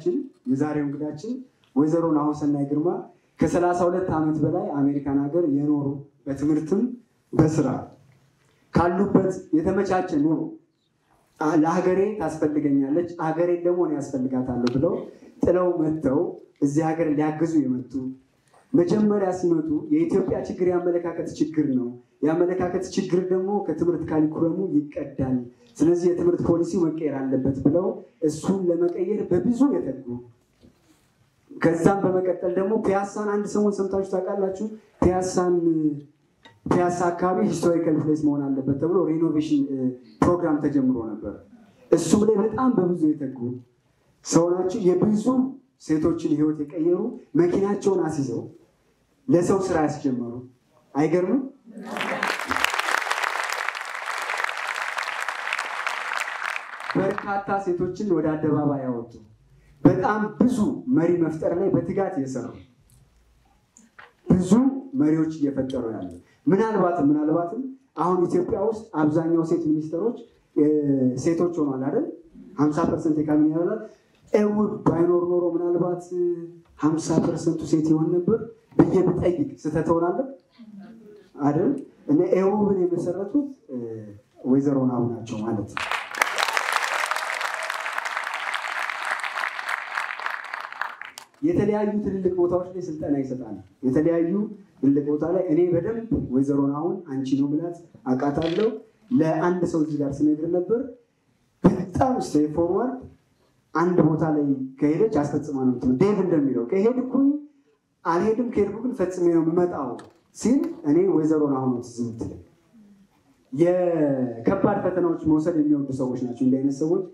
እንግዳችን የዛሬው እንግዳችን ወይዘሮ ናሁሰናይ ግርማ ከሰላሳ ሁለት ዓመት በላይ አሜሪካን ሀገር የኖሩ በትምህርትም በስራ ካሉበት የተመቻቸ ኑሮ ለሀገሬ ታስፈልገኛለች ሀገሬን ደግሞ እኔ ያስፈልጋታለሁ ብለው ጥለው መጥተው እዚህ ሀገር ሊያግዙ የመጡ መጀመሪያ ሲመጡ የኢትዮጵያ ችግር የአመለካከት ችግር ነው። የአመለካከት ችግር ደግሞ ከትምህርት ካሊኩለሙ ይቀዳል። ስለዚህ የትምህርት ፖሊሲው መቀየር አለበት ብለው እሱን ለመቀየር በብዙ የተጉ ከዛም በመቀጠል ደግሞ ፒያሳን አንድ ሰሞን ሰምታችሁ ታውቃላችሁ። ፒያሳን ፒያሳ አካባቢ historical place መሆን አለበት ተብሎ renovation ፕሮግራም ተጀምሮ ነበር። እሱም ላይ በጣም በብዙ የተጉ ሰው ናቸው። የብዙ ሴቶችን ህይወት የቀየሩ መኪናቸውን አስይዘው ለሰው ስራ ያስጀመሩ አይገርምም? በርካታ ሴቶችን ወደ አደባባይ ያወጡ በጣም ብዙ መሪ መፍጠር ላይ በትጋት የሰሩ ብዙ መሪዎች እየፈጠሩ ያለ ምናልባትም ምናልባትም አሁን ኢትዮጵያ ውስጥ አብዛኛው ሴት ሚኒስትሮች ሴቶች ሆኗል አይደል? ሀምሳ percent የካቢኔ አባላት ኤውብ ባይኖር ኖሮ ምናልባት ሀምሳ percent ቱ ሴት ይሆን ነበር ብዬ ብጠይቅ ስህተት እሆናለሁ አይደል? እነ ኤውብን የመሰረቱት ወይዘሮ ናሁ ናቸው ማለት ነው። የተለያዩ ትልልቅ ቦታዎች ላይ ስልጠና ይሰጣል። የተለያዩ ትልቅ ቦታ ላይ እኔ በደንብ ወይዘሮ ናሁን አንቺ ነው ብላት አውቃታለሁ። ለአንድ ሰው እዚህ ጋር ስነግር ነበር። በጣም straightforward አንድ ቦታ ላይ ከሄደች አስፈጽማ ነው የምትለው። ዴቭ እንደሚለው ከሄድኩኝ አልሄድም፣ ከሄድኩ ግን ፈጽሜ ነው የምመጣው ሲል እኔ ወይዘሮ ናሁን ትዝ የምትለኝ የከባድ ፈተናዎች መውሰድ የሚወዱ ሰዎች ናቸው። እንዲህ አይነት ሰዎች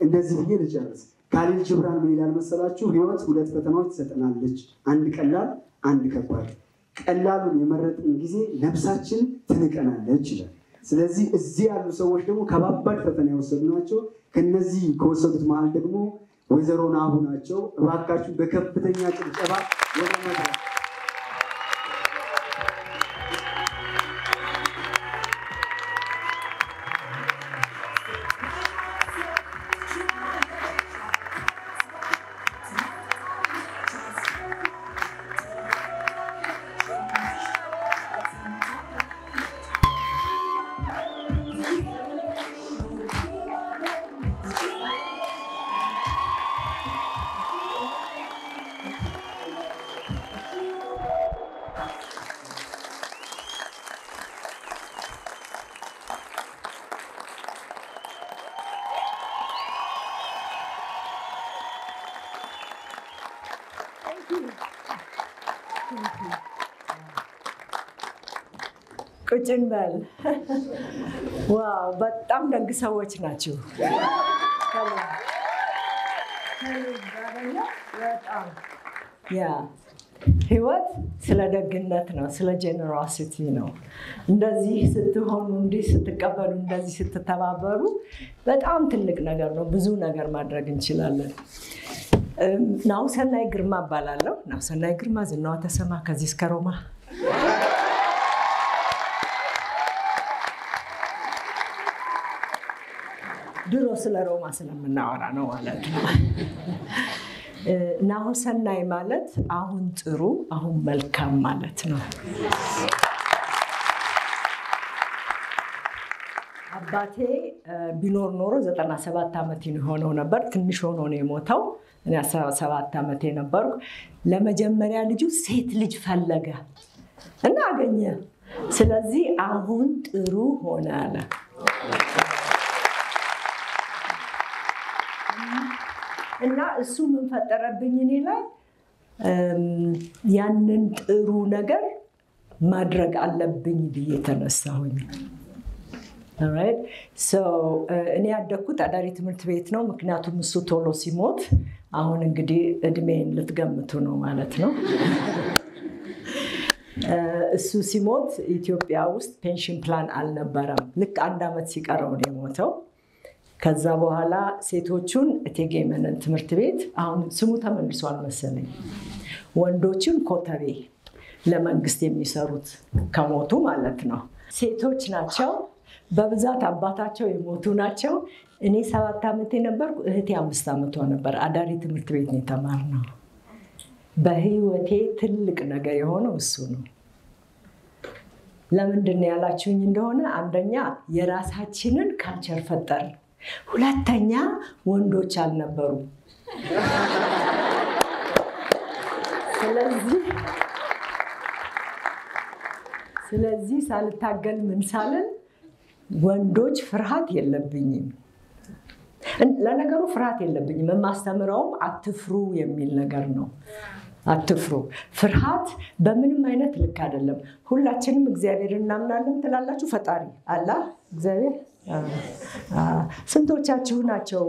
እንደዚህ ብዬ ልጨርስ። ካሊል ጅብራን ምን ይላል መሰላችሁ? ህይወት ሁለት ፈተናዎች ትሰጠናለች፣ አንድ ቀላል፣ አንድ ከባድ። ቀላሉን የመረጥን ጊዜ ነፍሳችን ትንቀናለች ይላል። ስለዚህ እዚህ ያሉ ሰዎች ደግሞ ከባባድ ፈተና የወሰዱ ናቸው። ከነዚህ ከወሰዱት መሀል ደግሞ ወይዘሮ ናሁ ናቸው። እባካችሁ በከፍተኛ ጭብጨባ ወደ ቁጭ እንበል። wow በጣም ደግ ሰዎች ናቸው። ህይወት ስለ ደግነት ነው፣ ስለ generosity ነው። እንደዚህ ስትሆኑ፣ እንዲህ ስትቀበሉ፣ እንደዚህ ስትተባበሩ በጣም ትልቅ ነገር ነው። ብዙ ነገር ማድረግ እንችላለን። ናሁሰናይ ግርማ እባላለሁ። ናሁሰናይ ግርማ ዝናዋ ተሰማ ከዚህ እስከ ሮማ ስለ ሮማ ስለምናወራ ነው ማለት ነው። ናሁሰናይ ማለት አሁን ጥሩ፣ አሁን መልካም ማለት ነው። አባቴ ቢኖር ኖሮ ዘጠና ሰባት ዓመት የሆነው ነበር። ትንሽ ሆኖ ነው የሞተው። እኔ አስራ ሰባት ዓመቴ ነበርኩ። ለመጀመሪያ ልጁ ሴት ልጅ ፈለገ እና አገኘ። ስለዚህ አሁን ጥሩ ሆነ አለ። እና እሱ ምን ፈጠረብኝ እኔ ላይ ያንን ጥሩ ነገር ማድረግ አለብኝ ብዬ ተነሳሁኝ። እኔ ያደግኩት አዳሪ ትምህርት ቤት ነው። ምክንያቱም እሱ ቶሎ ሲሞት አሁን እንግዲህ እድሜን ልትገምቱ ነው ማለት ነው። እሱ ሲሞት ኢትዮጵያ ውስጥ pension plan አልነበረም። ልክ አንድ ዓመት ሲቀረው ነው የሞተው። ከዛ በኋላ ሴቶቹን እቴጌ መነን ትምህርት ቤት አሁን ስሙ ተመልሷል መሰለኝ፣ ወንዶችን ኮተቤ ለመንግስት የሚሰሩት ከሞቱ ማለት ነው። ሴቶች ናቸው በብዛት አባታቸው የሞቱ ናቸው። እኔ ሰባት ዓመት የነበርኩ እህቴ አምስት ዓመቷ ነበር። አዳሪ ትምህርት ቤት ነው የተማርነው። በህይወቴ ትልቅ ነገር የሆነው እሱ ነው። ለምንድን ነው ያላችሁኝ እንደሆነ አንደኛ የራሳችንን ካልቸር ፈጠርን፣ ሁለተኛ ወንዶች አልነበሩም። ስለዚህ ስለዚህ ሳልታገል ምን ሳልን ወንዶች ፍርሃት የለብኝም። ለነገሩ ፍርሃት የለብኝም። የማስተምረውም አትፍሩ የሚል ነገር ነው። አትፍሩ። ፍርሃት በምንም አይነት ልክ አይደለም። ሁላችንም እግዚአብሔር እናምናለን ትላላችሁ። ፈጣሪ አላህ እግዚአብሔር ስንቶቻችሁ ናቸው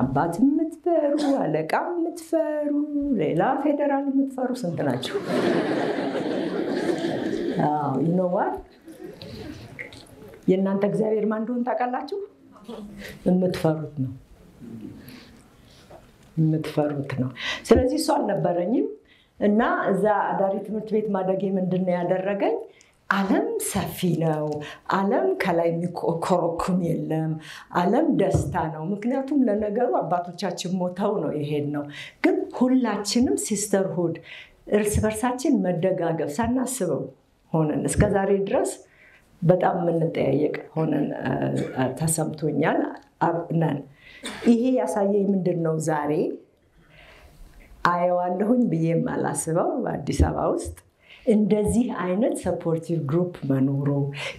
አባት የምትፈሩ አለቃ የምትፈሩ ሌላ ፌዴራል የምትፈሩ ስንት ናቸው? ይኖዋል የእናንተ እግዚአብሔር ማን እንደሆነ ታውቃላችሁ? የምትፈሩት ነው የምትፈሩት ነው። ስለዚህ እሱ አልነበረኝም እና እዛ አዳሪ ትምህርት ቤት ማደጌ ምንድን ነው ያደረገኝ? ዓለም ሰፊ ነው። ዓለም ከላይ የሚኮረኩም የለም። ዓለም ደስታ ነው። ምክንያቱም ለነገሩ አባቶቻችን ሞተው ነው የሄድ ነው። ግን ሁላችንም sisterhood እርስ በርሳችን መደጋገፍ ሳናስበው ሆነን እስከ ዛሬ ድረስ በጣም የምንጠያየቅ ሆነን ተሰምቶኛል ነን። ይሄ ያሳየኝ ምንድን ነው? ዛሬ አየዋለሁኝ ብዬም አላስበው በአዲስ አበባ ውስጥ እንደዚህ አይነት supportive group መኖሩ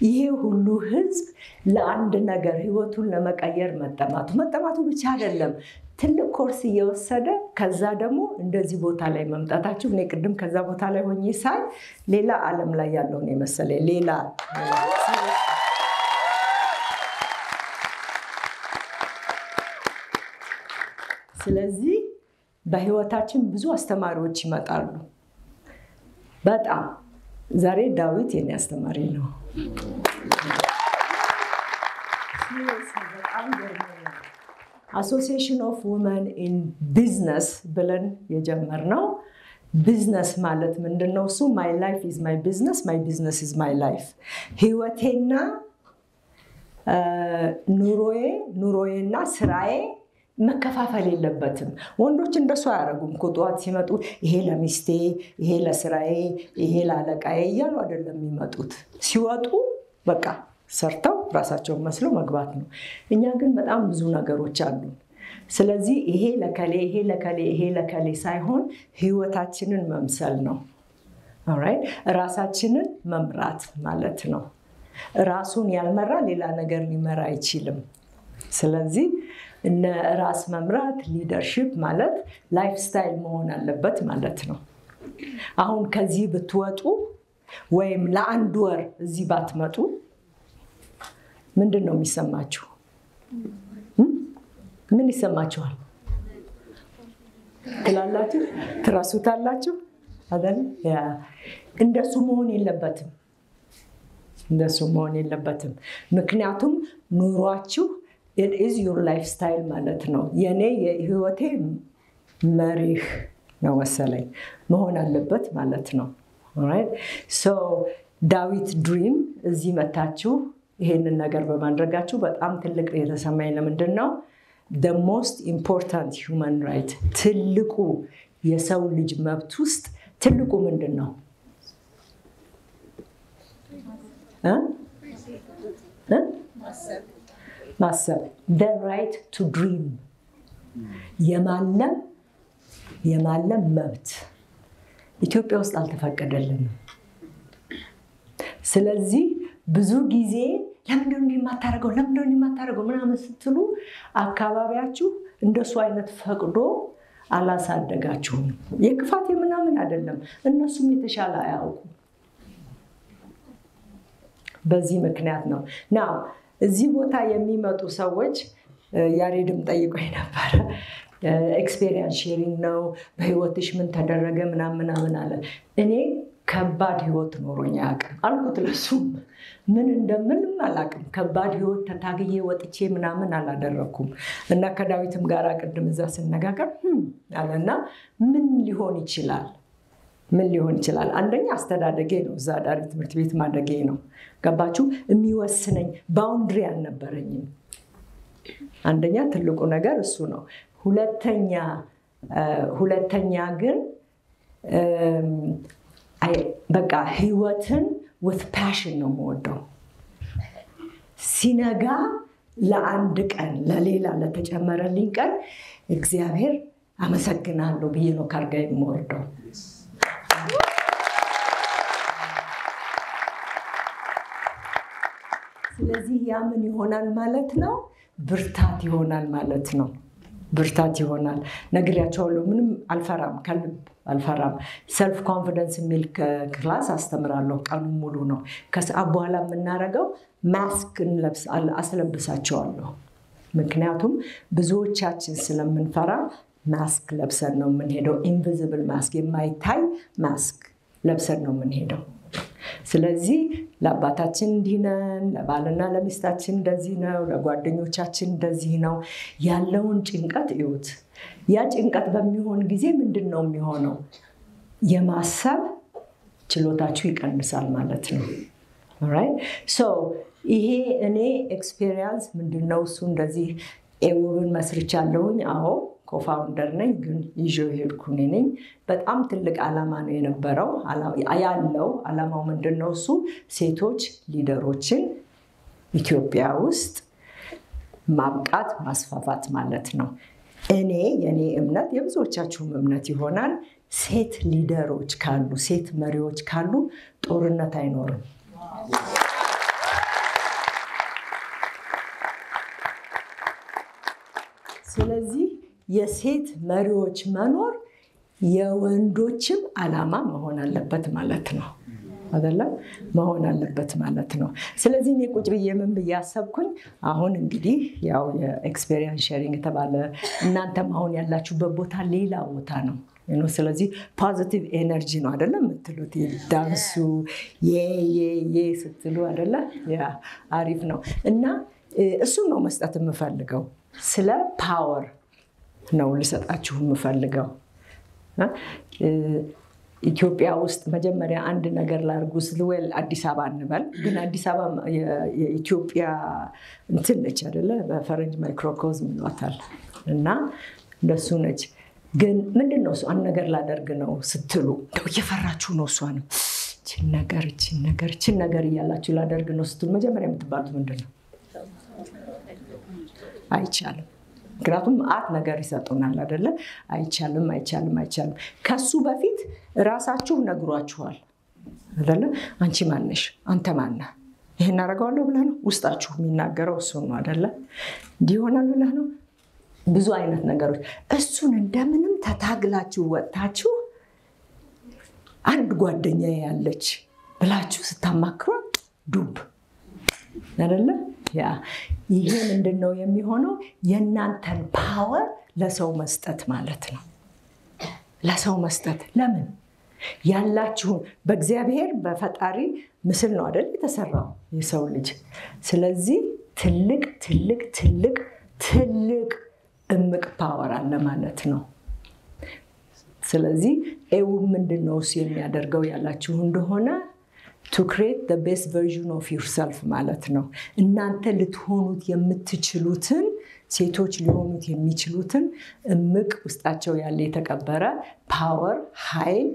ይሄ ሁሉ ህዝብ ለአንድ ነገር ህይወቱን ለመቀየር መጠማቱ መጠማቱ ብቻ አይደለም ትልቅ ኮርስ እየወሰደ ከዛ ደግሞ እንደዚህ ቦታ ላይ መምጣታችሁ እኔ ቅድም ከዛ ቦታ ላይ ሆኜ ሳይ ሌላ ዓለም ላይ ያለውን የመሰለ ሌላ ስለዚህ በህይወታችን ብዙ አስተማሪዎች ይመጣሉ። በጣም ዛሬ ዳዊት የኔ አስተማሪ ነው። Association of Women in Business ብለን የጀመርነው ቢዝነስ ማለት ምንድን ነው? እሱ my life is my business፣ my business is my life። ህይወቴና ኑሮዬ ኑሮዬና ስራዬ መከፋፈል የለበትም። ወንዶች እንደሱ አያደርጉም እኮ ጠዋት ሲመጡ ይሄ ለሚስቴ፣ ይሄ ለስራዬ፣ ይሄ ለአለቃዬ እያሉ አይደለም የሚመጡት። ሲወጡ በቃ ሰርተው ራሳቸውን መስለው መግባት ነው። እኛ ግን በጣም ብዙ ነገሮች አሉን። ስለዚህ ይሄ ለከሌ፣ ይሄ ለከሌ፣ ይሄ ለከሌ ሳይሆን ህይወታችንን መምሰል ነው። alright ራሳችንን መምራት ማለት ነው። ራሱን ያልመራ ሌላ ነገር ሊመራ አይችልም። ስለዚህ እነ ራስ መምራት leadership ማለት lifestyle መሆን አለበት ማለት ነው። አሁን ከዚህ ብትወጡ ወይም ለአንድ ወር እዚህ ባትመጡ ምንድን ነው የሚሰማችሁ? ምን ይሰማችኋል ትላላችሁ? ትረሱታላችሁ? እንደሱ መሆን የለበትም። እንደሱ መሆን የለበትም። ምክንያቱም ኑሯችሁ it is your lifestyle ማለት ነው። የኔ የህይወቴ መሪህ ነው መሰለኝ መሆን አለበት ማለት ነው። so ዳዊት ድሪም እዚህ መጥታችሁ ይሄንን ነገር በማድረጋችሁ በጣም ትልቅ የተሰማኝ ለምንድን ነው? most important human right ትልቁ የሰው ልጅ መብት ውስጥ ትልቁ ምንድን ነው? ማሰብ the right to dream የማለም የማለም መብት። ኢትዮጵያ ውስጥ አልተፈቀደልንም። ስለዚህ ብዙ ጊዜ ለምንድን እንዲህ የማታደርገው? ለምንድን እንዲህ የማታደርገው? ምናምን ስትሉ አካባቢያችሁ እንደሱ አይነት ፈቅዶ አላሳደጋችሁም። የክፋት ምናምን አይደለም፣ እነሱም የተሻለ አያውቁም። በዚህ ምክንያት ነው። ና እዚህ ቦታ የሚመጡ ሰዎች ያሬድም ጠይቆኝ ነበረ። experience sharing ነው፣ በህይወትሽ ምን ተደረገ ምናምን ምናምን አለ። እኔ ከባድ ህይወት ኖሮኝ አያውቅም አልኩት። ለሱም ምን እንደምንም አላውቅም። ከባድ ህይወት ተታግዬ ወጥቼ ምናምን አላደረግኩም እና ከዳዊትም ጋር ቅድም እዛ ስነጋገር አለና ምን ሊሆን ይችላል ምን ሊሆን ይችላል? አንደኛ አስተዳደጌ ነው። እዛ ዳሪ ትምህርት ቤት ማደጌ ነው። ገባችሁ? የሚወስነኝ boundary አልነበረኝም። አንደኛ ትልቁ ነገር እሱ ነው። ሁለተኛ ሁለተኛ ግን በቃ ህይወትን with passion ነው የምወደው። ሲነጋ ለአንድ ቀን ለሌላ ለተጨመረልኝ ቀን እግዚአብሔር አመሰግናለሁ ብዬ ነው ካልጋ የምወርደው። ስለዚህ ያ ምን ይሆናል ማለት ነው? ብርታት ይሆናል ማለት ነው። ብርታት ይሆናል። ነግሬያቸዋለሁ። ምንም አልፈራም፣ ከልብ አልፈራም። self confidence የሚል class አስተምራለሁ። ቀኑ ሙሉ ነው። ከሰዓት በኋላ የምናደርገው ማስክ አስለብሳቸዋለሁ። ምክንያቱም ብዙዎቻችን ስለምንፈራ ማስክ ለብሰን ነው የምንሄደው። invisible mask፣ የማይታይ ማስክ ለብሰን ነው የምንሄደው። ስለዚህ ለአባታችን እንዲህ ነን፣ ለባልና ለሚስታችን እንደዚህ ነው፣ ለጓደኞቻችን እንደዚህ ነው። ያለውን ጭንቀት እዩት። ያ ጭንቀት በሚሆን ጊዜ ምንድን ነው የሚሆነው? የማሰብ ችሎታችሁ ይቀንሳል ማለት ነው። ይሄ እኔ experience ምንድን ነው እሱ እንደዚህ ኤውብን መስርቻለሁኝ። አዎ ኮፋውንደር ነኝ፣ ግን ይዤው ሄድኩ እኔ ነኝ። በጣም ትልቅ ዓላማ ነው የነበረው ያለው። ዓላማው ምንድን ነው እሱ ሴቶች ሊደሮችን ኢትዮጵያ ውስጥ ማብቃት ማስፋፋት ማለት ነው። እኔ የእኔ እምነት የብዙዎቻችሁም እምነት ይሆናል። ሴት ሊደሮች ካሉ፣ ሴት መሪዎች ካሉ ጦርነት አይኖርም። ስለዚህ የሴት መሪዎች መኖር የወንዶችም ዓላማ መሆን አለበት ማለት ነው። አይደለም መሆን አለበት ማለት ነው። ስለዚህ እኔ ቁጭ ብዬ ምን ብዬ አሰብኩኝ፣ አሁን እንግዲህ ያው የ experience sharing የተባለ እናንተም አሁን ያላችሁበት ቦታ ሌላ ቦታ ነው። ስለዚህ positive energy ነው አይደለም የምትሉት ዳንሱ yeah ስትሉ አይደለ? አሪፍ ነው እና እሱን ነው መስጠት የምፈልገው ስለ power ነው ልሰጣችሁ የምፈልገው። ኢትዮጵያ ውስጥ መጀመሪያ አንድ ነገር ላድርግ ስል ወል አዲስ አበባ እንበል። ግን አዲስ አበባ የኢትዮጵያ እንትን ነች አይደለ? በፈረንጅ microcosm ይሏታል እና እንደሱ ነች። ግን ምንድን ነው አንድ ነገር ላደርግ ነው ስትሉ እንደው እየፈራችሁ ነው እሷንም ችን ነገር ችን ነገር ችን ነገር እያላችሁ ላደርግ ነው ስትሉ መጀመሪያ የምትባሉት ምንድን ነው? አይቻልም። ምክንያቱም መዓት ነገር ይሰጡናል አይደለ? አይቻልም፣ አይቻልም፣ አይቻልም። ከሱ በፊት ራሳችሁ ነግሯችኋል አይደለ? አንቺ ማነሽ? አንተ ማነህ? ይሄን አደርገዋለሁ ብለህ ነው ውስጣችሁ የሚናገረው እሱ ነው አይደለ? እንዲህ ብለህ ነው። ብዙ አይነት ነገሮች እሱን እንደምንም ተታግላችሁ ወጥታችሁ አንድ ጓደኛ ያለች ብላችሁ ስታማክሯት ዱብ አይደለ? ያ ይሄ ምንድን ነው የሚሆነው? የእናንተን power ለሰው መስጠት ማለት ነው። ለሰው መስጠት ለምን ያላችሁን በእግዚአብሔር በፈጣሪ ምስል ነው አይደል የተሰራው የሰው ልጅ። ስለዚህ ትልቅ ትልቅ ትልቅ ትልቅ እምቅ power አለ ማለት ነው። ስለዚህ ኤው ምንድን ነው የሚያደርገው ያላችሁ እንደሆነ to create best version of yourself ማለት ነው። እናንተ ልትሆኑት የምትችሉትን ሴቶች ሊሆኑት የሚችሉትን እምቅ ውስጣቸው ያለ የተቀበረ power ኃይል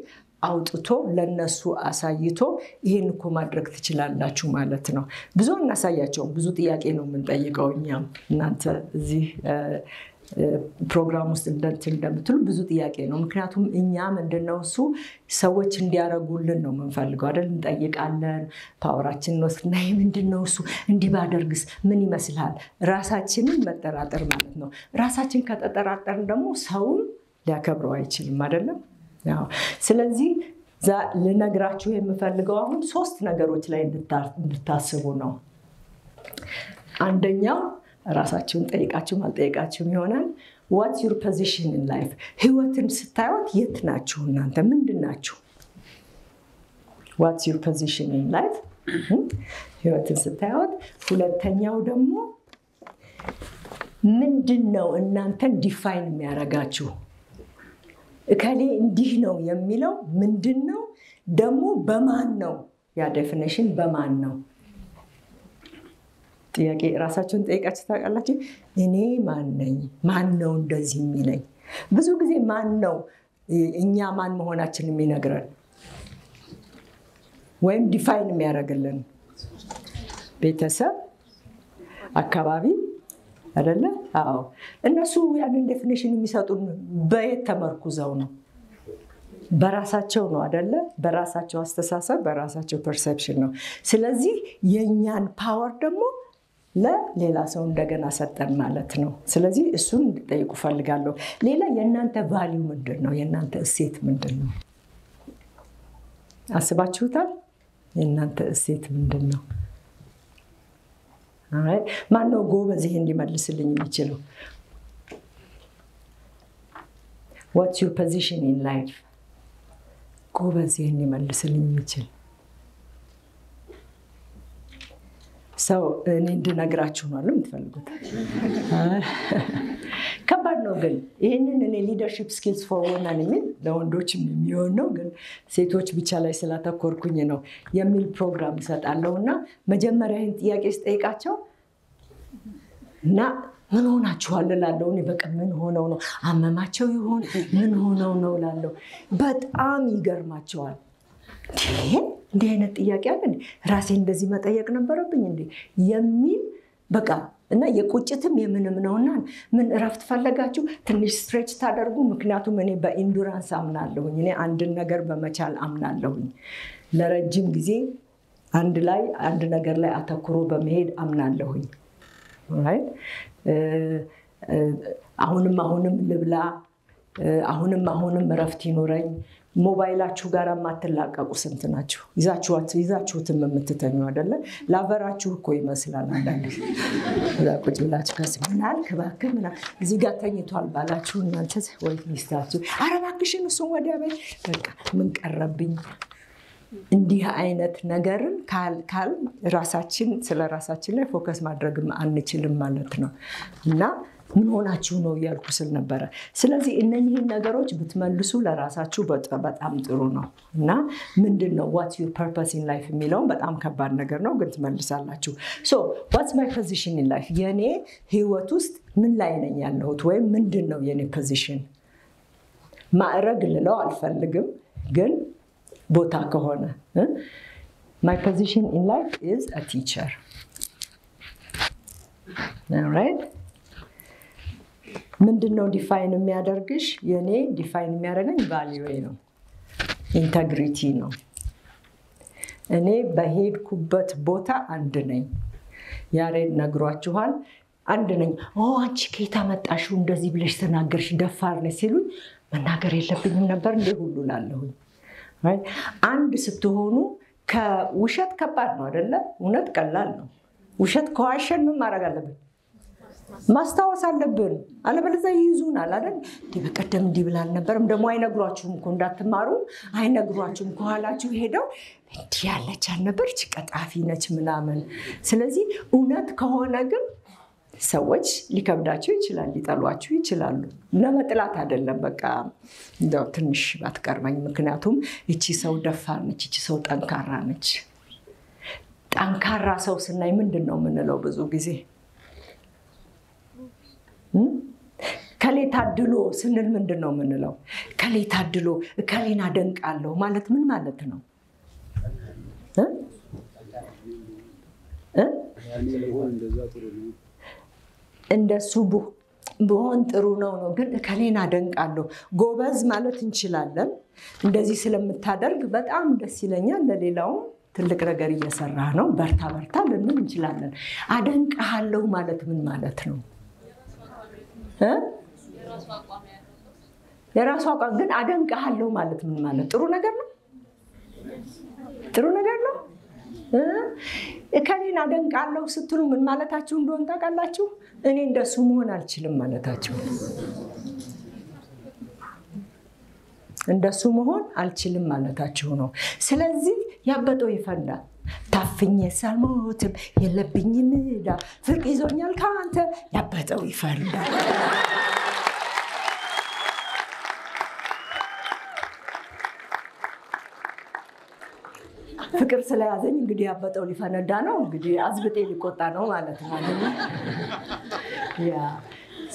አውጥቶ ለነሱ አሳይቶ ይህን እኮ ማድረግ ትችላላችሁ ማለት ነው። ብዙ እናሳያቸውም። ብዙ ጥያቄ ነው የምንጠይቀው እኛም እናንተ እዚህ ፕሮግራም ውስጥ እንደምትሉ ብዙ ጥያቄ ነው። ምክንያቱም እኛ ምንድነው እሱ ሰዎች እንዲያደርጉልን ነው የምንፈልገው አይደል? እንጠይቃለን፣ ፓወራችንን ወስድና ምንድነው እሱ እንዲህ ባደርግስ ምን ይመስልሃል? ራሳችንን መጠራጠር ማለት ነው። ራሳችን ከተጠራጠርን ደግሞ ሰውም ሊያከብረው አይችልም አይደለም? ስለዚህ ልነግራችሁ የምፈልገው አሁን ሶስት ነገሮች ላይ እንድታስቡ ነው። አንደኛው ራሳችሁን ጠይቃችሁም አልጠይቃችሁም ይሆናል። what's your position in life፣ ህይወትን ስታዩት የት ናችሁ እናንተ? ምንድን ናችሁ? what's your position in life፣ ህይወትን ስታዩት። ሁለተኛው ደግሞ ምንድን ነው እናንተን define የሚያደርጋችሁ? እከሌ እንዲህ ነው የሚለው ምንድን ነው? ደግሞ በማን ነው? ያ definition በማን ነው? ጥያቄ ራሳችሁን ጠይቃችሁ ታውቃላችሁ? እኔ ማን? ማን ነው እንደዚህ የሚለኝ? ብዙ ጊዜ ማን ነው እኛ ማን መሆናችን የሚነግረን ወይም define የሚያደርግልን ቤተሰብ፣ አካባቢ አይደለ? አዎ። እነሱ ያንን definition የሚሰጡን በየት ተመርኩዘው ነው? በራሳቸው ነው አይደለ? በራሳቸው አስተሳሰብ፣ በራሳቸው perception ነው። ስለዚህ የእኛን power ደግሞ ለሌላ ሰው እንደገና ሰጠን ማለት ነው። ስለዚህ እሱን እንድጠይቁ ፈልጋለሁ። ሌላ የእናንተ value ምንድን ነው? የእናንተ እሴት ምንድን ነው? አስባችሁታል? የእናንተ እሴት ምንድን ነው? ማን ነው ጎበዝ ይሄን ሊመልስልኝ የሚችለው? What's your position in life? ጎበዝ ይሄን ሊመልስልኝ የሚችል ሰው እኔ እንድነግራችሁ ነው የምትፈልጉት። ከባድ ነው ግን ይህንን እኔ leadership skills for women የሚል ለወንዶችም የሚሆን ነው፣ ግን ሴቶች ብቻ ላይ ስላተኮርኩኝ ነው የሚል ፕሮግራም እሰጣለሁ እና መጀመሪያ ይህን ጥያቄ ስጠይቃቸው እና ምን ሆናችኋል እላለሁ። እኔ በቃ ምን ሆነው ነው አመማቸው ይሆን ምን ሆነው ነው እላለሁ። በጣም ይገርማቸዋል። እንዲህ አይነት ጥያቄ አለ ራሴ እንደዚህ መጠየቅ ነበረብኝ እንዴ የሚል በቃ እና የቁጭትም የምንም ነውና ምን እረፍት ፈለጋችሁ ትንሽ ስትሬች ታደርጉ። ምክንያቱም እኔ በኢንዱራንስ አምናለሁኝ። እኔ አንድን ነገር በመቻል አምናለሁኝ። ለረጅም ጊዜ አንድ ላይ አንድ ነገር ላይ አተኩሮ በመሄድ አምናለሁኝ። አሁንም አሁንም ልብላ፣ አሁንም አሁንም እረፍት ይኖረኝ ሞባይላችሁ ጋር የማትላቀቁ ስንት ናችሁ? ይዛችሁትም የምትተኙ አይደለ? ላቨራችሁ እኮ ይመስላል አንዳንድ እዛ ቁጭ ብላችሁ ከስ ምናል እባክህ ምናምን እዚህ ጋር ተኝቷል ባላችሁ እናንተ ወይ ሚስታችሁ ኧረ እሱን ወዲያ በይ በቃ ምን ቀረብኝ። እንዲህ አይነት ነገርን ካል ራሳችን ስለ ራሳችን ላይ focus ማድረግም አንችልም ማለት ነው እና ምን ሆናችሁ ነው እያልኩ ስል ነበረ። ስለዚህ እነኚህን ነገሮች ብትመልሱ ለራሳችሁ በጣም ጥሩ ነው እና ምንድን ነው what's your purpose in life የሚለውን በጣም ከባድ ነገር ነው፣ ግን ትመልሳላችሁ። so what's my position in life የእኔ ህይወት ውስጥ ምን ላይ ነኝ ያለሁት ወይም ምንድን ነው የኔ position? ማዕረግ ልለው አልፈልግም፣ ግን ቦታ ከሆነ my position in life is a teacher right ምንድን ነው define የሚያደርግሽ? የእኔ define የሚያደርገኝ value ዌ ነው፣ integrity ነው። እኔ በሄድኩበት ቦታ አንድ ነኝ። ያሬድ ነግሯችኋል። አንድ ነኝ። አንቺ ከየት አመጣሽው እንደዚህ ብለሽ ተናገርሽ፣ ደፋር ነሽ ሲሉኝ መናገር የለብኝም ነበር እንደ ሁሉ ላለሁኝ። አንድ ስትሆኑ ከውሸት ከባድ ነው አይደለ? እውነት ቀላል ነው። ውሸት ከዋሸን ምን ማድረግ አለብን? ማስታወስ አለብን። አለበለዚያ ይይዙናል አይደል? እንዲህ በቀደም እንዲህ ብላ አልነበረም። ደግሞ አይነግሯችሁም እኮ እንዳትማሩ አይነግሯችሁም። ከኋላችሁ ሄደው እንዲህ ያለች አልነበረች ቀጣፊ ነች ምናምን። ስለዚህ እውነት ከሆነ ግን ሰዎች ሊከብዳቸው ይችላል፣ ሊጠሏችሁ ይችላሉ። ለመጥላት አይደለም፣ በቃ እንደው ትንሽ ባትቀርበኝ። ምክንያቱም ይቺ ሰው ደፋር ነች፣ ይቺ ሰው ጠንካራ ነች። ጠንካራ ሰው ስናይ ምንድን ነው የምንለው ብዙ ጊዜ ከሌ ታድሎ ስንል ምንድን ነው የምንለው? ከሌ ታድሎ ከሌን አደንቃለሁ ማለት ምን ማለት ነው? እንደሱ ብሆን ጥሩ ነው ነው። ግን ከሌን አደንቃለሁ ጎበዝ ማለት እንችላለን። እንደዚህ ስለምታደርግ በጣም ደስ ይለኛል። ለሌላውም ትልቅ ነገር እየሰራ ነው፣ በርታ በርታ ልንል እንችላለን። አደንቅሃለሁ ማለት ምን ማለት ነው? የራሱ አቋም ግን አደንቅሃለሁ ማለት ምን ማለት ጥሩ ነገር ነው? ጥሩ ነገር ነው። እከሌን አደንቃለሁ ስትሉ ምን ማለታችሁ እንደሆን ታውቃላችሁ? እኔ እንደሱ መሆን አልችልም ማለታችሁ። እንደሱ መሆን አልችልም ማለታችሁ ነው። ስለዚህ ያበጠው ይፈንዳል። ታፍኜ ሳልሞትም የለብኝም ዕዳ ፍቅር ይዞኛል ከአንተ ያበጠው ይፈርዳል። ፍቅር ስለያዘኝ እንግዲህ ያበጠው ሊፈነዳ ነው። እንግዲህ አዝብጤ ሊቆጣ ነው ማለት ነው።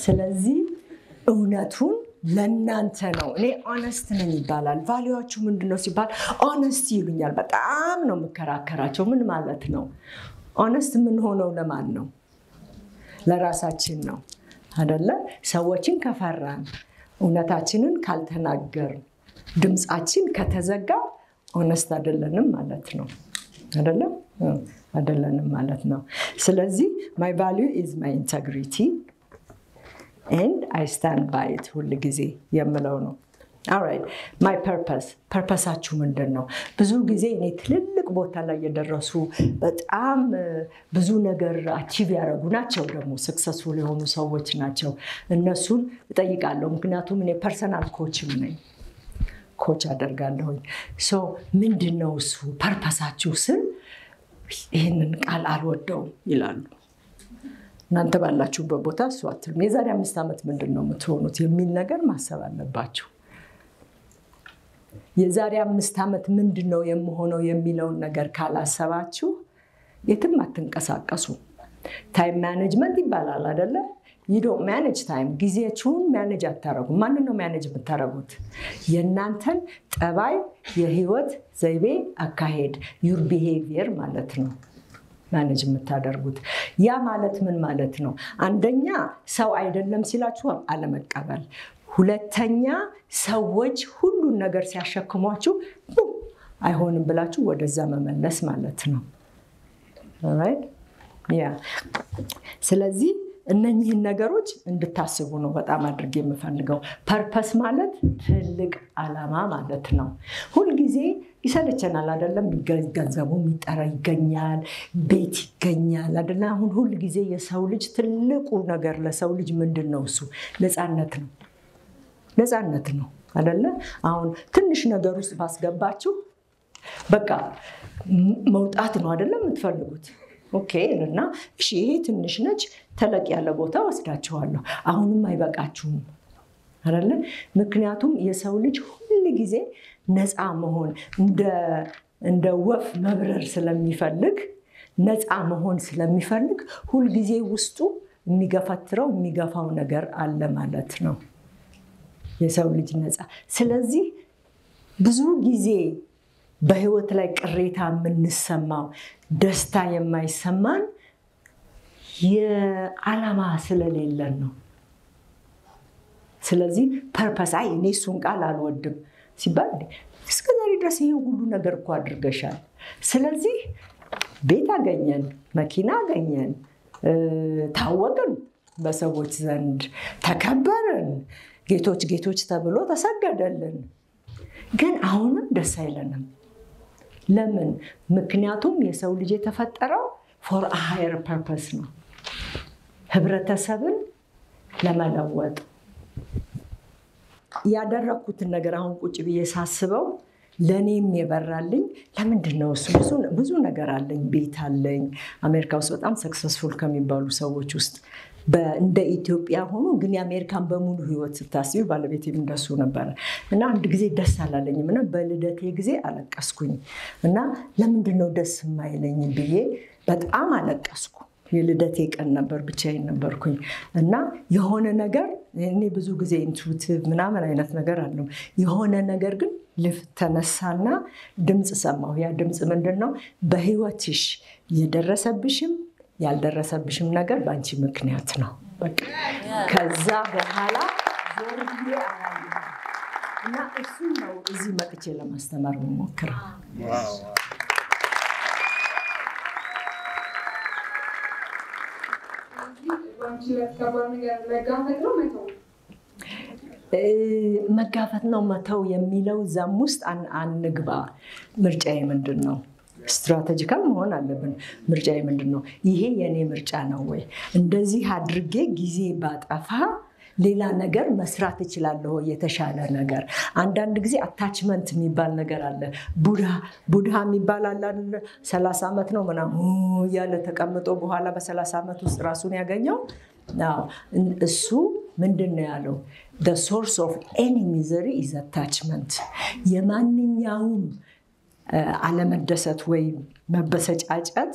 ስለዚህ እውነቱን ለእናንተ ነው። እኔ honest ነኝ ይባላል። value ዋችሁ ምንድን ነው ሲባል honest ይሉኛል። በጣም ነው የምከራከራቸው። ምን ማለት ነው? honest የምንሆነው ለማን ነው? ለራሳችን ነው አደለ? ሰዎችን ከፈራን፣ እውነታችንን ካልተናገርን፣ ድምፃችን ከተዘጋ honest አይደለንም ማለት ነው። አይደለም አይደለንም ማለት ነው። ስለዚህ my value is my integrity and I stand by it ሁል ጊዜ የምለው ነው። alright my purpose purpose ኣችሁ ምንድን ነው? ብዙ ጊዜ እኔ ትልልቅ ቦታ ላይ የደረሱ በጣም ብዙ ነገር achieve ያደረጉ ናቸው፣ ደግሞ successful የሆኑ ሰዎች ናቸው። እነሱን እጠይቃለሁ፣ ምክንያቱም እኔ personal coach ም ነኝ። coach አደርጋለሁኝ። so ምንድን ነው እሱ purpose ኣችሁ ስል ይህንን ቃል አልወደውም ይላሉ። እናንተ ባላችሁበት ቦታ እሱ አትልም። የዛሬ አምስት ዓመት ምንድን ነው የምትሆኑት የሚል ነገር ማሰብ አለባችሁ። የዛሬ አምስት ዓመት ምንድን ነው የምሆነው የሚለውን ነገር ካላሰባችሁ የትም አትንቀሳቀሱ። time management ይባላል አደለ? you don't manage time ጊዜያችሁን manage አታረጉም። ማንን ነው manage የምታረጉት? የእናንተን ጠባይ፣ የህይወት ዘይቤ፣ አካሄድ your behavior ማለት ነው manage የምታደርጉት። ያ ማለት ምን ማለት ነው? አንደኛ ሰው አይደለም ሲላችሁ አለመቀበል፣ ሁለተኛ ሰዎች ሁሉን ነገር ሲያሸክሟችሁ አይሆንም ብላችሁ ወደዛ መመለስ ማለት ነው። ያ ስለዚህ እነኚህን ነገሮች እንድታስቡ ነው በጣም አድርጌ የምፈልገው። ፐርፐስ ማለት ትልቅ ዓላማ ማለት ነው። ሁልጊዜ ይሰለቸናል አይደለም? ገንዘቡ የሚጠራ ይገኛል፣ ቤት ይገኛል አይደለ? አሁን ሁልጊዜ የሰው ልጅ ትልቁ ነገር ለሰው ልጅ ምንድን ነው? እሱ ነፃነት ነው። ነፃነት ነው አይደለ? አሁን ትንሽ ነገር ውስጥ ባስገባችሁ በቃ መውጣት ነው አይደለም የምትፈልጉት okay እና እሺ ይሄ ትንሽ ነች፣ ተለቅ ያለ ቦታ ወስዳችኋለሁ። አሁንም አይበቃችሁም አይደለ? ምክንያቱም የሰው ልጅ ሁል ጊዜ ነፃ መሆን እንደ ወፍ መብረር ስለሚፈልግ ነፃ መሆን ስለሚፈልግ ሁልጊዜ ውስጡ የሚገፈትረው የሚገፋው ነገር አለ ማለት ነው የሰው ልጅ ነፃ። ስለዚህ ብዙ ጊዜ በህይወት ላይ ቅሬታ የምንሰማው ደስታ የማይሰማን የዓላማ ስለሌለን ነው። ስለዚህ purpose አይ እኔ እሱን ቃል አልወድም ሲባል እስከዛሬ ድረስ ይሄ ሁሉ ነገር እኮ አድርገሻል። ስለዚህ ቤት አገኘን፣ መኪና አገኘን፣ ታወቅን፣ በሰዎች ዘንድ ተከበርን፣ ጌቶች ጌቶች ተብሎ ተሰገደልን። ግን አሁንም ደስ አይለንም። ለምን? ምክንያቱም የሰው ልጅ የተፈጠረው for higher purpose ነው፣ ህብረተሰብን ለመለወጥ ያደረግኩትን ነገር አሁን ቁጭ ብዬ ሳስበው ለእኔም የበራልኝ ለምንድን ነው እሱ ብዙ ነገር አለኝ። ቤት አለኝ። አሜሪካ ውስጥ በጣም successful ከሚባሉ ሰዎች ውስጥ እንደ ኢትዮጵያ ሆኖ ግን የአሜሪካን በሙሉ ህይወት ስታስቢ ባለቤቴም እንደሱ ነበረ እና አንድ ጊዜ ደስ አላለኝም እና በልደቴ ጊዜ አለቀስኩኝ እና ለምንድን ነው ደስ የማይለኝ ብዬ በጣም አለቀስኩ። የልደቴ ቀን ነበር፣ ብቻዬን ነበርኩኝ እና የሆነ ነገር እኔ ብዙ ጊዜ intuitive ምናምን አይነት ነገር አለው የሆነ ነገር ግን ልፍ ተነሳና ድምፅ ሰማሁ። ያ ድምፅ ምንድን ነው? በህይወትሽ የደረሰብሽም ያልደረሰብሽም ነገር በአንቺ ምክንያት ነው። ከዛ በኋላ እና እሱ ነው እዚህ መጥቼ ለማስተማር መጋፈጥ ነው መተው የሚለው እዛም ውስጥ አንግባ። ምርጫዬ ምንድን ነው? strategical መሆን አለብን። ምርጫዬ ምንድን ነው? ይሄ የእኔ ምርጫ ነው ወይ? እንደዚህ አድርጌ ጊዜ ባጠፋ ሌላ ነገር መስራት እችላለሁ፣ የተሻለ ነገር። አንዳንድ ጊዜ attachment የሚባል ነገር አለ። ቡድሃ የሚባል አለ? ሰላሳ ዓመት ነው ምናምን እያለ ተቀምጦ በኋላ በሰላሳ ዓመት ውስጥ ራሱን ያገኘው እሱ ምንድን ነው ያለው? source of any misery is attachment። የማንኛውም አለመደሰት ወይም መበሰጫጨት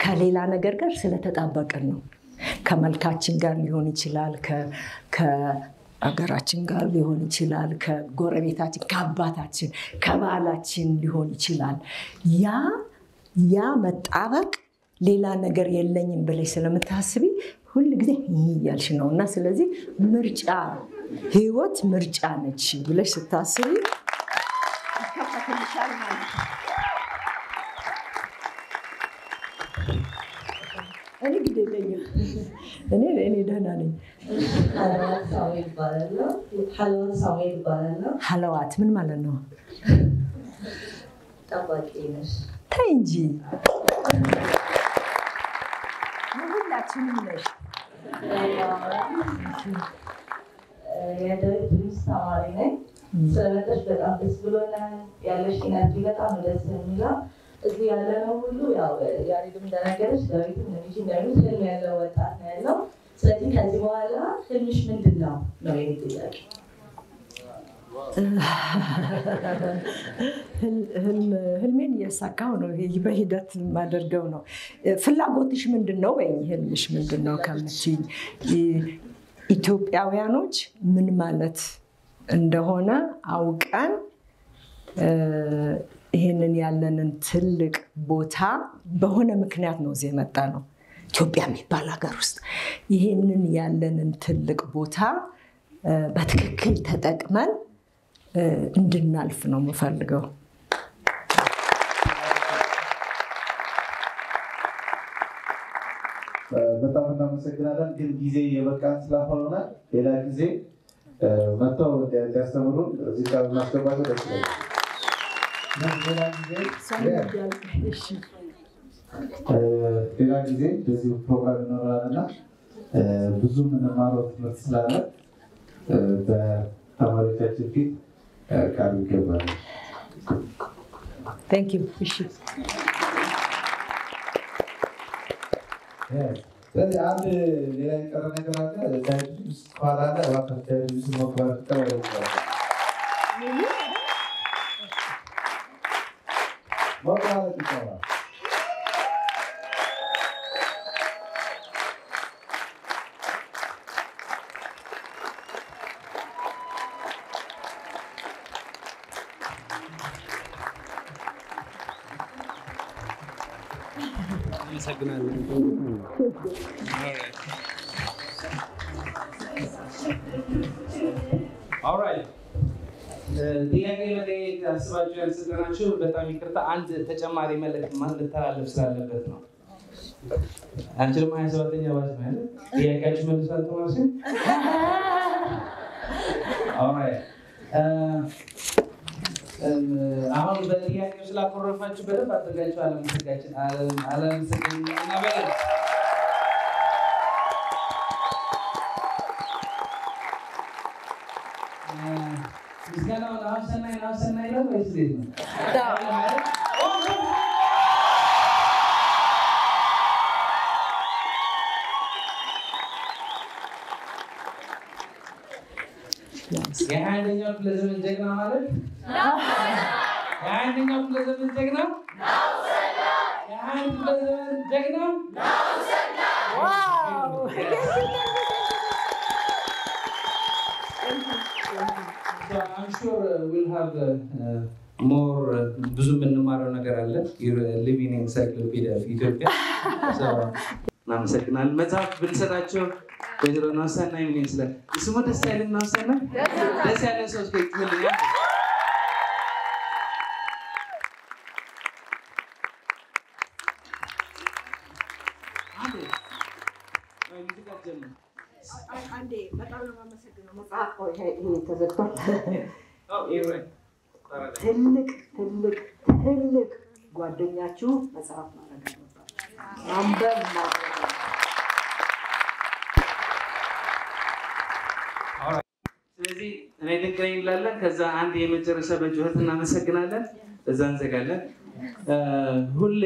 ከሌላ ነገር ጋር ስለተጣበቅን ነው። ከመልካችን ጋር ሊሆን ይችላል፣ ከአገራችን ጋር ሊሆን ይችላል፣ ከጎረቤታችን፣ ከአባታችን፣ ከባህላችን ሊሆን ይችላል። ያ ያ መጣበቅ ሌላ ነገር የለኝም ብለሽ ስለምታስቢ ሁል ጊዜ ይህ እያልሽ ነው እና ስለዚህ ምርጫ ህይወት ምርጫ ነች ብለሽ ስታስቢ እኔ የለኝም። እኔ እኔ ደህና ነኝ። ሀለዋት ምን ማለት ነው? ተይ እንጂ ሁላችንም ነሽ። የዳዊት ፕሪንስ ተማሪ ነኝ። ስለመጣሽ በጣም ደስ ብሎናል። ያለሽ energy በጣም ደስ የሚለው። እዚህ ያለነው ሁሉ ያሬድም እንደነገረች ዳዊትም ነሚሽ እንደሚሉት ህልም ያለው ወጣት ነው ያለው። ስለዚህ ከዚህ በኋላ ህልምሽ ምንድን ነው ነው ጥያቄ። ህልሜን እያሳካው ነው። በሂደት የማደርገው ነው። ፍላጎትሽ ምንድን ነው? ወይ ህልምሽ ምንድን ነው ከምትይኝ ኢትዮጵያውያኖች ምን ማለት እንደሆነ አውቀን ይህንን ያለንን ትልቅ ቦታ በሆነ ምክንያት ነው እዚህ የመጣ ነው። ኢትዮጵያ የሚባል ሀገር ውስጥ ይህንን ያለንን ትልቅ ቦታ በትክክል ተጠቅመን እንድናልፍ ነው የምፈልገው። በጣም እናመሰግናለን። ግን ጊዜ የበቃን ስላልሆነ ሌላ ጊዜ መጥተው እንዲያስተምሩን እዚህ ጋር እናስገባቸው ደስ ይላል። ሌላ ጊዜ በዚህ ፕሮግራም ይኖራል እና ብዙ የምንማረው ትምህርት ስላለ በተማሪዎቻችን ፊት ቃል ይገባል። thank you። እሺ ስለዚህ አንድ ሌላ የቀረ ነገር አለ። diabetes ከኋላ አለ። እባክህ diabetes መግባት ፍቀድ ይችላል መቋረጥ ይቻላል። alright ጥያቄ መጠየቅ አስባችሁ ያልሰጠናችሁ በጣም ይቅርታ። አንድ ተጨማሪ መልዕክት ልተላለፍ ስላለበት ነው። አንቺ ደግሞ ሀያ ሰባተኛ batch ነው ያለ ጥያቄያችሁ alright አሁን በጥያቄው ስላኮረፋችሁ በደንብ አድርጋችሁ አለመሰጋችን አለመሰገኝ እና በደንብ ምስጋናውን አብሰናይ አብሰናይ ነው ወይስ እንዴት ነው? የሀያ አንደኛው ክፍለ ዘመን ጀግና ማለት የሀያ አንደኛው ክፍለ ዘመን ጀግና ክፍለ ዘመን have uh, uh, ብዙ የምንማረው ነገር አለ። living encyclopedia ኢትዮጵያ እናመሰግናለን። መጽሐፍ ብንሰጣቸው ወይዘሮ ናውሳና ምን ይመስላል? ስሙ ደስ ያለን ናውሳና ደስ ያለን ሰዎች ከይትልኛል አንዴ በጣም ነው የማመሰግነው። መጽሐፍ ይሄ ተዘግቷል። ትልቅ ትልቅ ትልቅ ጓደኛችሁ መጽሐፍ ማድረግ አለባት። ማንበብ ማድረግ ስለዚህ እኔ ልንገኝ እንላለን። ከዛ አንድ የመጨረሻ በጩኸት እናመሰግናለን። እዛ እንዘጋለን። ሁሌ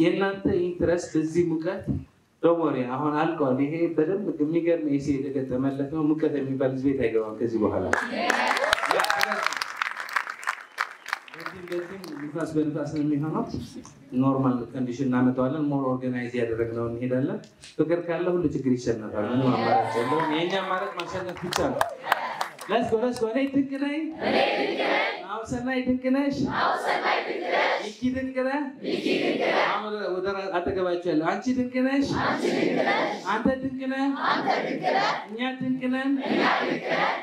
የእናንተ ኢንትረስት በዚህ ሙቀት ዶሞሪ አሁን አልቀዋል። ይሄ በደንብ የሚገርም ኤሲ የተገጠመለት ነው። ሙቀት የሚባል ቤት አይገባም ከዚህ በኋላ ንፋስ በንፋስ ነው የሚሆነው። normal condition እናመጣዋለን። more organize ያደረግነው እንሄዳለን። ፍቅር ካለ ሁሉ ችግር ይሸነፋል። ምንም አማራጭ የለውም። የእኛ አማራጭ ማሸነፍ ብቻ ነው። let's go let's go እኔ ድንቅ ነኝ። ናሁሰናይ ድንቅ ነሽ። ይቺ ድንቅ ነህ። አሁን ወደ አጠገባቸው ያለ አንቺ ድንቅ ነሽ። አንተ ድንቅ ነህ። እኛ ድንቅ ነን።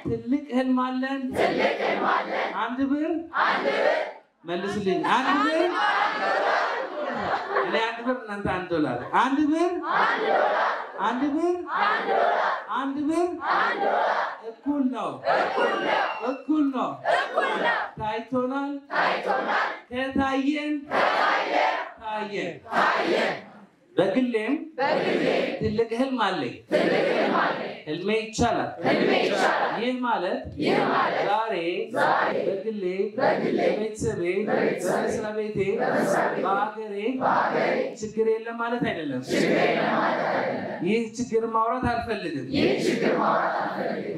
ትልቅ ህልም አለን። አንድ ብር? መልሱልኝ። አንድ ብር? እኔ አንድ ብር እናንተ አንድ ዶላር። አንድ ብር? አንድ ብር? አንድ ብር እኩል ነው። እኩል ነው። ታይቶናል? ከታየን? ታየን። በግሌም ትልቅ ህልም አለኝ። ህልሜ ይቻላል። ይህ ማለት ዛሬ በግሌ በቤተሰቤ በመስሪያ ቤቴ በሀገሬ ችግር የለም ማለት አይደለም። ይህ ችግር ማውራት አልፈልግም።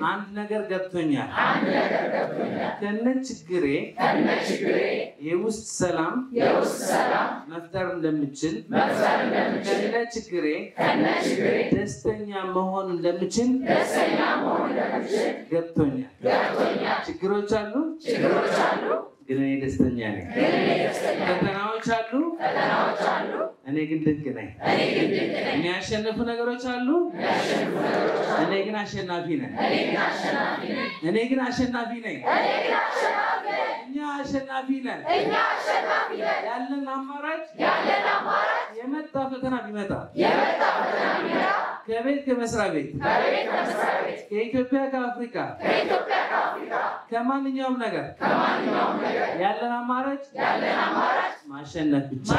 አንድ ነገር ገብቶኛል። ከነ ችግሬ የውስጥ ሰላም መፍጠር እንደምችል ከነ ችግሬ ደስተኛ መሆን እንደምችል ገብቶኛል። ችግሮች አሉ፣ ግን እኔ ደስተኛ ነኝ። ፈተናዎች አሉ፣ እኔ ግን ድንቅ ነኝ። የሚያሸንፉ ነገሮች አሉ፣ እኔ ግን አሸናፊ ነኝ። እኔ ግን አሸናፊ ነኝ። እኛ አሸናፊ ነን። ያለን አማራጭ የመጣ ፈተና ቢመጣ ከቤት ከመስሪያ ቤት? ከኢትዮጵያ ከአፍሪካ? ከማንኛውም ነገር? ያለን አማራጭ? ማሸነፍ ብቻ።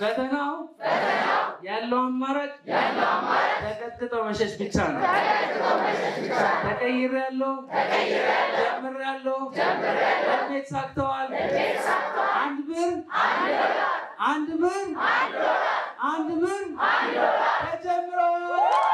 ፈተናው? ያለው አማራጭ? ተቀጥቅጦ መሸሽ ብቻ ነው። ተቀይሬያለሁ፣ ጀምሬያለሁ፣ እድሜ ተሳክተዋል። አንድ ብር? አንድ ብር አንድ ብር ተጀምሯል።